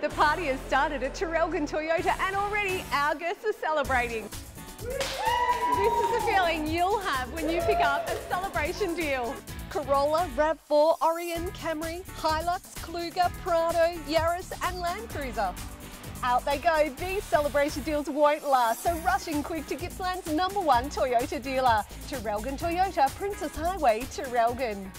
The party has started at Traralgon Toyota and already our guests are celebrating. This is the feeling you'll have when you pick up a celebration deal. Corolla, RAV4, Aurion, Camry, Hilux, Kluger, Prado, Yaris and Land Cruiser. Out they go. These celebration deals won't last, so rushing quick to Gippsland's number one Toyota dealer. Traralgon Toyota, Princes Highway, Traralgon.